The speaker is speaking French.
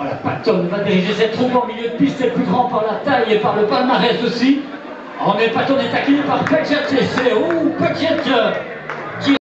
Oh, voilà, Patton va diriger cette troupe en milieu de piste, c'est plus grand par la taille et par le palmarès aussi. On est Patton est taquiné par Paget et c'est... Ouh, Paget